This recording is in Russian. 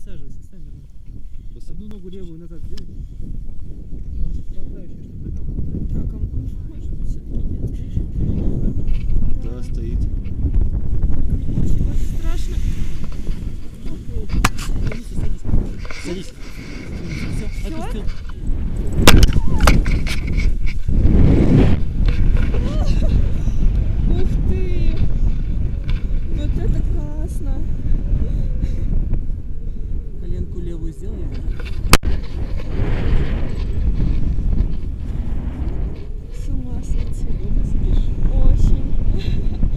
присаживайся, стань нормально. Одну ногу левую назад сделай. Болтающая, чтобы нога была. А может быть все-таки нет, видишь? Да, стоит. Очень, очень страшно. Садись, садись. Все, отпустил. 我也是，我心。